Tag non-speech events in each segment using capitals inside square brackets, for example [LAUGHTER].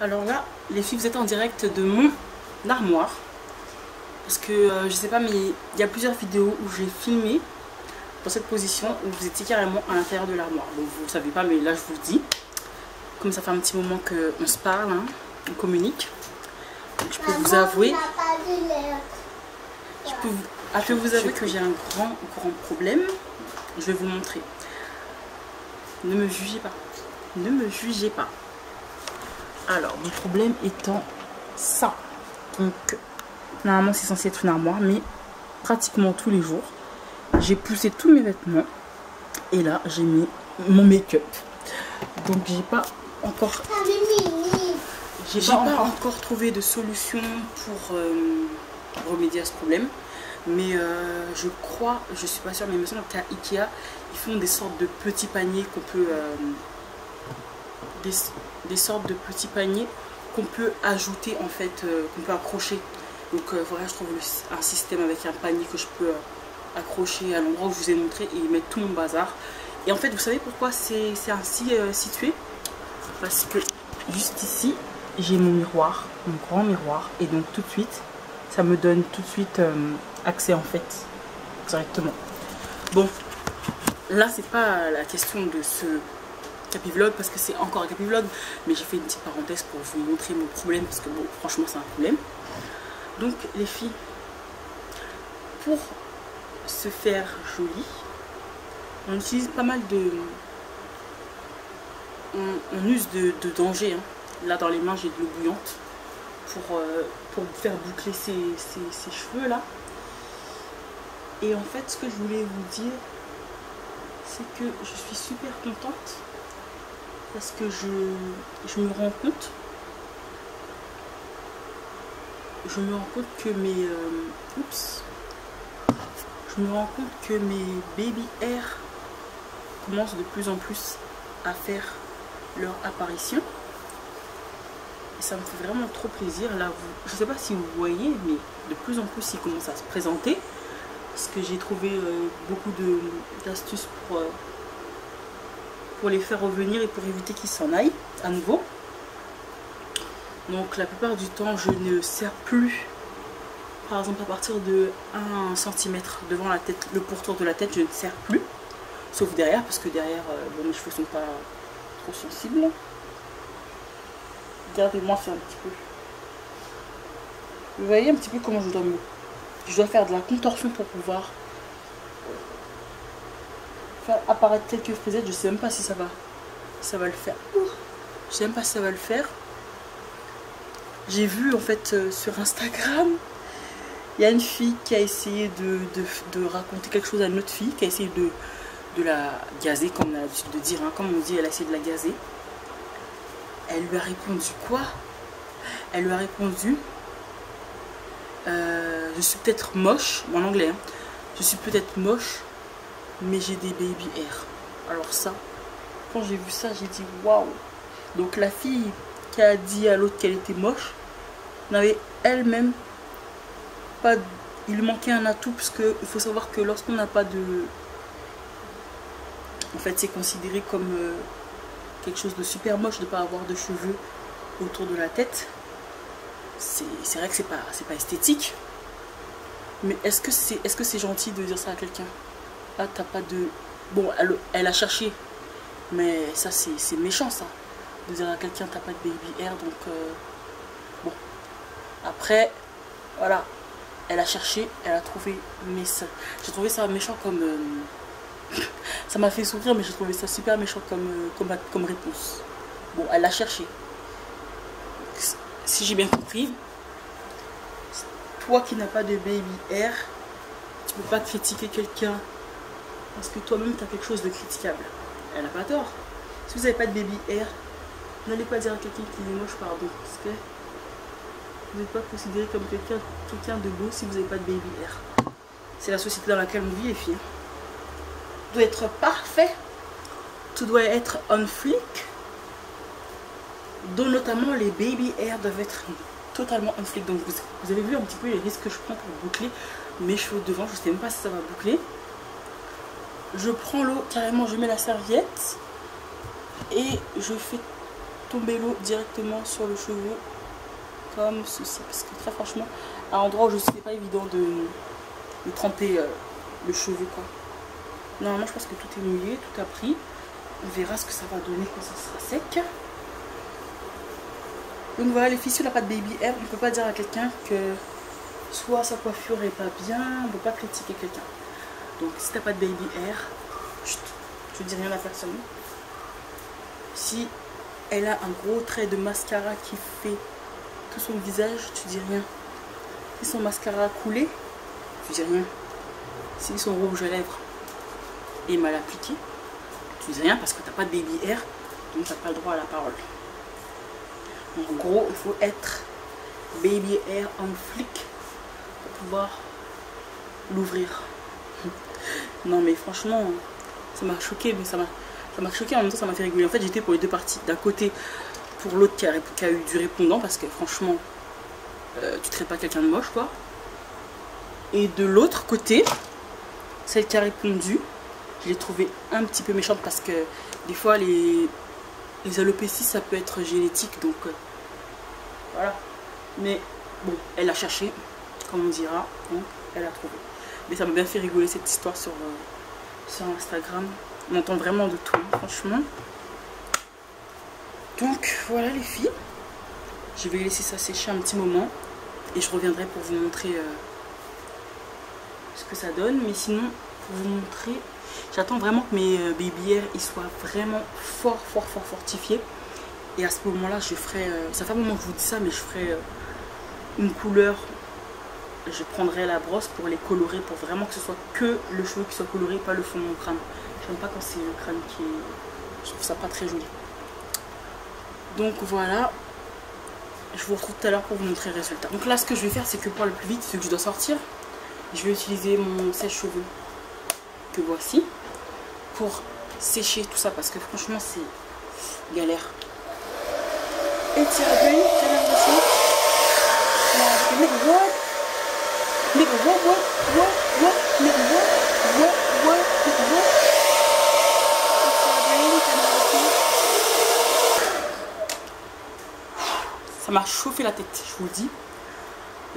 Alors là, les filles, vous êtes en direct de mon armoire. Parce que, euh, je sais pas, mais il y a plusieurs vidéos où j'ai filmé dans cette position où vous étiez carrément à l'intérieur de l'armoire. Bon, vous ne savez pas, mais là, je vous le dis. Comme ça fait un petit moment qu'on se parle, hein, on communique. Donc, je peux vous avouer... Je peux vous, ah, je peux vous avouer que j'ai un grand, grand problème. Je vais vous montrer. Ne me jugez pas. Ne me jugez pas. Alors, mon problème étant ça. Donc, normalement, c'est censé être une armoire, mais pratiquement tous les jours, j'ai poussé tous mes vêtements. Et là, j'ai mis mon make-up. Donc, j'ai pas encore... J'ai pas, encore trouvé de solution pour euh, remédier à ce problème. Mais euh, je crois, je suis pas sûre, mais il me semble qu'à Ikea, ils font des sortes de petits paniers qu'on peut... Euh, des, sortes de petits paniers qu'on peut ajouter en fait, euh, qu'on peut accrocher. Donc voilà, je trouve un système avec un panier que je peux accrocher à l'endroit où je vous ai montré et mettre tout mon bazar. Et en fait, vous savez pourquoi c'est ainsi situé? Parce que juste ici, j'ai mon miroir, mon grand miroir. Et donc tout de suite, ça me donne tout de suite accès en fait directement. Bon, là c'est pas la question de ce capivlog parce que c'est encore un capivlog, mais j'ai fait une petite parenthèse pour vous montrer mon problème parce que bon, franchement c'est un problème. Donc les filles, pour se faire joli, on utilise pas mal de... On, use de, danger. Hein. Là dans les mains j'ai de l'eau bouillante pour, euh, faire boucler ces, ces cheveux là. Et en fait, ce que je voulais vous dire, c'est que je suis super contente parce que je, me rends compte je me rends compte que mes euh, oups je me rends compte que mes baby hair commencent de plus en plus à faire leur apparition. Et ça me fait vraiment trop plaisir. Là vous, je sais pas si vous voyez mais de plus en plus ils commencent à se présenter. Parce que j'ai trouvé euh, beaucoup d'astuces pour, euh, pour les faire revenir et pour éviter qu'ils s'en aillent à nouveau. Donc la plupart du temps je ne serre plus par exemple à partir de 1 cm devant la tête, le pourtour de la tête je ne serre plus. Sauf derrière parce que derrière euh, mes cheveux sont pas trop sensibles. Regardez-moi faire un petit peu. Vous voyez un petit peu comment je dois me je dois faire de la contorsion pour pouvoir apparaître quelques frisettes. Je sais même pas si ça va, ça va le faire. Je sais même pas si ça va le faire. J'ai vu en fait euh, sur Instagram, il y a une fille qui a essayé de, raconter quelque chose à une autre fille, qui a essayé de, de la gazer, comme on a l'habitude de dire, hein. comme on dit, elle a essayé de la gazer. Elle lui a répondu quoi? Elle lui a répondu euh, je suis peut-être moche, en anglais, hein. je suis peut-être moche, mais j'ai des baby hair. Alors ça, quand j'ai vu ça, j'ai dit waouh. Donc la fille qui a dit à l'autre qu'elle était moche, n'avait elle-même pas... Il manquait un atout, parce qu'il faut savoir que lorsqu'on n'a pas de... En fait, c'est considéré comme euh, quelque chose de super moche de ne pas avoir de cheveux autour de la tête c'est vrai que c'est pas, pas esthétique. Mais est-ce que c'est est -ce c'est gentil de dire ça à quelqu'un? T'as pas de... Bon, elle, a cherché. Mais ça, c'est méchant, ça. De dire à quelqu'un, t'as pas de baby hair. Donc, euh, bon. Après, voilà. Elle a cherché, elle a trouvé. Mais j'ai trouvé ça méchant comme... Euh, [LAUGHS] ça m'a fait sourire, mais j'ai trouvé ça super méchant comme, euh, comme, comme réponse. Bon, elle a cherché si j'ai bien compris, toi qui n'as pas de baby hair, tu peux pas critiquer quelqu'un parce que toi-même tu as quelque chose de critiquable. Elle n'a pas tort. Si vous n'avez pas de baby hair, n'allez pas dire à quelqu'un qui est moche, pardon, parce que vous n'êtes pas considéré comme quelqu'un de beau si vous n'avez pas de baby hair. C'est la société dans laquelle on vit, les filles. Tout doit être parfait. Tout doit être on flic dont notamment les baby hair doivent être totalement flic Donc vous, avez vu un petit peu les risques que je prends pour boucler mes cheveux devant. Je sais même pas si ça va boucler. Je prends l'eau, carrément je mets la serviette et je fais tomber l'eau directement sur le cheveu comme ceci. Parce que très franchement, à l'endroit où je c'est pas évident de, de tremper euh, le cheveu quoi. Normalement, je pense que tout est mouillé, tout a pris. On verra ce que ça va donner quand ça sera sec. Donc voilà les filles sur la pâte baby hair, on ne peut pas dire à quelqu'un que soit sa coiffure est pas bien, on ne peut pas critiquer quelqu'un. Donc si t'as pas de baby hair, je dis rien à personne. Si elle a un gros trait de mascara qui fait tout son visage, tu dis rien. Si son mascara a coulé, tu dis rien. Si son rouge à lèvres est mal appliqué, tu dis rien parce que t'as pas de baby hair, donc t'as pas le droit à la parole. En gros, il faut être baby hair en flic pour pouvoir l'ouvrir. Non mais franchement, ça m'a choqué, mais ça m'a ça choqué en même temps ça m'a fait rigoler. En fait j'étais pour les deux parties. D'un côté pour l'autre qui, a, eu du répondant parce que franchement euh, tu traites pas quelqu'un de moche quoi. Et de l'autre côté, celle qui a répondu, je l'ai trouvée un petit peu méchante parce que des fois les, les alopécies ça peut être génétique donc euh, voilà. Mais bon, elle a cherché, comme on dira, donc elle a trouvé. Mais ça m'a bien fait rigoler cette histoire sur, euh, sur Instagram. On entend vraiment de tout, franchement. Donc voilà les filles. Je vais laisser ça sécher un petit moment. Et je reviendrai pour vous montrer euh, ce que ça donne. Mais sinon, pour vous montrer, j'attends vraiment que mes euh, ils soient vraiment fort, fort, fort fortifiés. Et à ce moment-là, je ferai... Euh, ça fait un moment que je vous dis ça, mais je ferai une couleur. Je prendrai la brosse pour les colorer, pour vraiment que ce soit que le cheveu qui soit coloré, pas le fond de mon crâne. J'aime pas quand c'est le crâne qui est... Je trouve ça pas très joli. Donc voilà. Je vous retrouve tout à l'heure pour vous montrer le résultat. Donc là, ce que je vais faire, c'est que pour le plus vite, ce que je dois sortir, je vais utiliser mon sèche-cheveux que voici pour sécher tout ça parce que franchement, c'est galère. Nigga, what? What, what, what, nigga, what, what, what, nigga, what? Ça m'a chauffé la tête, je vous dis.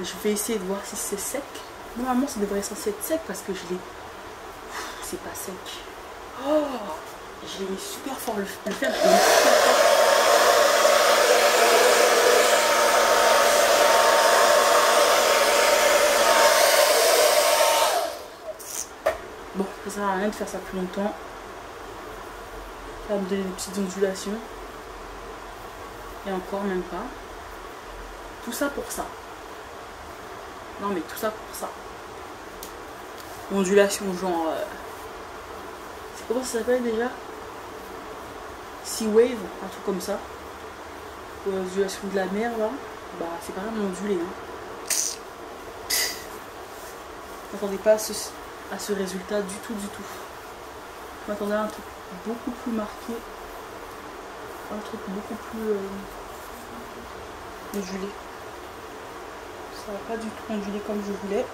Je vais essayer de voir si c'est sec. Normalement, ça devrait censé être sec parce que je l'ai... C'est pas sec. Oh J'ai mis super fort le, le fer. ça sert à rien de faire ça plus longtemps. Des petites ondulations. Et encore même pas. Tout ça pour ça. Non mais tout ça pour ça. Ondulation genre... Euh, c'est comment ça s'appelle déjà Sea Wave, un truc comme ça. Ondulation de la mer là. Bah c'est pas vraiment ondulé. Hein. N'attendez pas à ce à ce résultat du tout, du tout. Je m'attendais à un truc beaucoup plus marqué, un truc beaucoup plus euh, ondulé. Ça va pas du tout ondulé comme je voulais.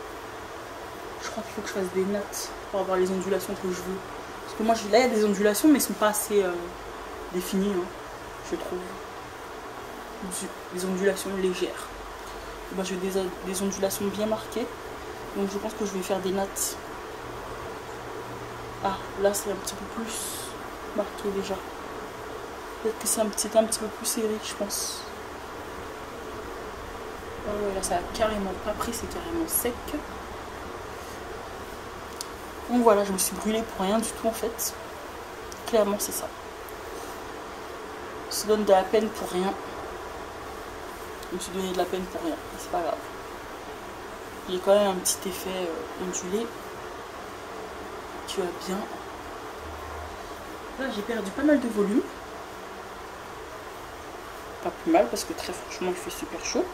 Je crois qu'il faut que je fasse des nattes pour avoir les ondulations que je veux. Parce que moi, là, il y a des ondulations, mais elles sont pas assez euh, définies, hein, je trouve. Des ondulations légères. J'ai des, des ondulations bien marquées. Donc je pense que je vais faire des nattes ah, là c'est un petit peu plus marqué déjà. Peut-être que c'est un, un petit peu plus serré, je pense. Oh, là ça a carrément pas pris, c'est carrément sec. Donc voilà, je me suis brûlée pour rien du tout en fait. Clairement c'est ça. Je se donne de la peine pour rien. Je me suis donné de la peine pour rien, c'est pas grave. Il y a quand même un petit effet euh, ondulé bien. Là, j'ai perdu pas mal de volume. Pas plus mal parce que très franchement, il fait super chaud.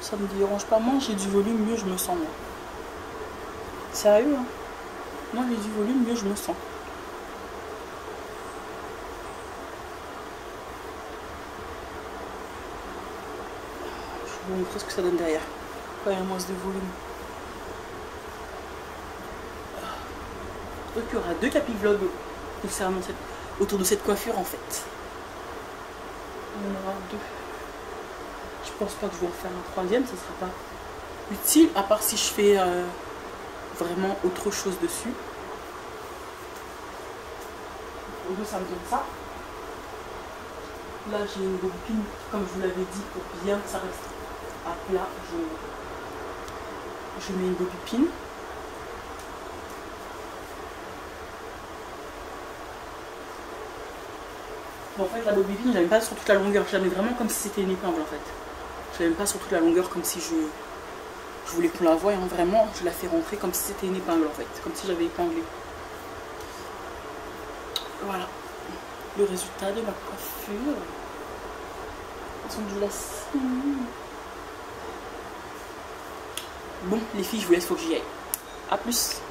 Ça me dérange pas. Moins j'ai du volume, mieux je me sens. Moi. Sérieux, hein? J'ai du volume, mieux je me sens. Je vais vous montrer ce que ça donne derrière. Quand il y a moins de volume. Donc il y aura deux capivlogs concernant cette, autour de cette coiffure en fait. On en aura deux. Je pense pas que je vais en faire un troisième, ce sera pas utile, à part si je fais euh, vraiment autre chose dessus. Au deux, ça me donne ça. Là, j'ai une bobine, comme je vous l'avais dit, pour bien que ça reste à plat. Je, je mets une bobine. En fait, la bobine, je mets pas sur toute la longueur. Je vraiment comme si c'était une épingle, en fait. Je la mets pas sur toute la longueur comme si je, je voulais qu'on la voie. Hein. Vraiment, je la fais rentrer comme si c'était une épingle, en fait. Comme si j'avais épinglé. Voilà. Le résultat de ma coiffure. Bon, les filles, je vous laisse, faut que j'y aille. A plus